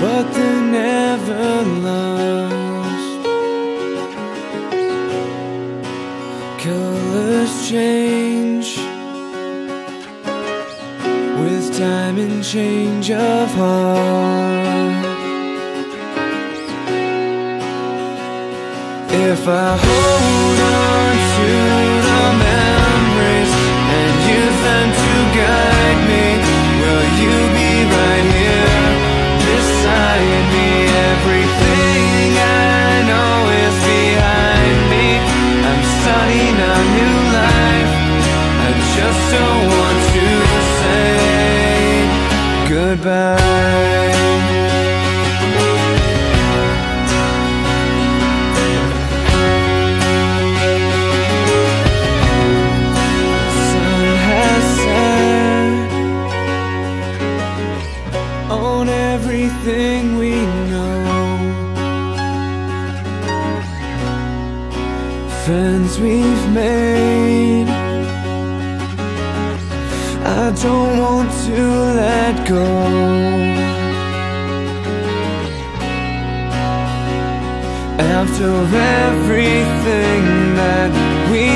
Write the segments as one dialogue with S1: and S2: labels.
S1: But they're never lost. Colors change time and change of heart. If I hold on everything we know. Friends we've made, I don't want to let go. After everything that we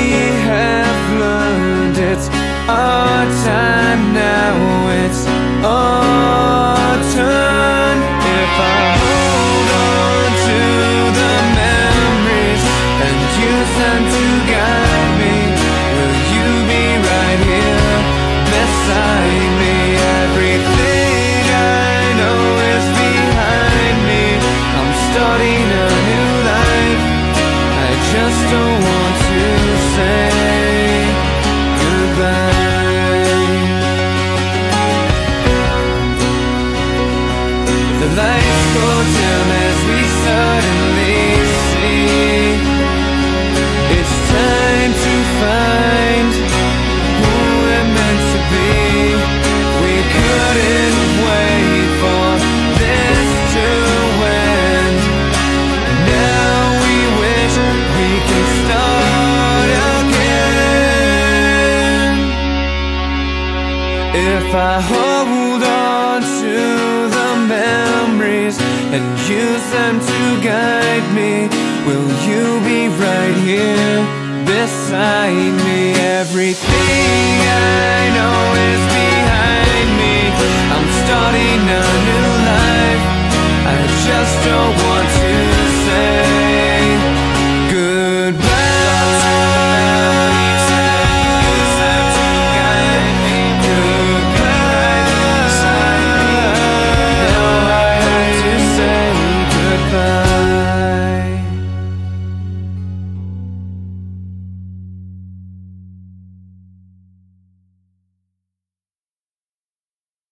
S1: have learned, it's our time The lights go dim as we suddenly see it's time to find who we're meant to be. We couldn't wait for this to end. Now we wish we can start again. If I hold on to the memories and use them to guide me, will you be right here beside me? Everything I know is behind me. I'm starting a new life. I just don't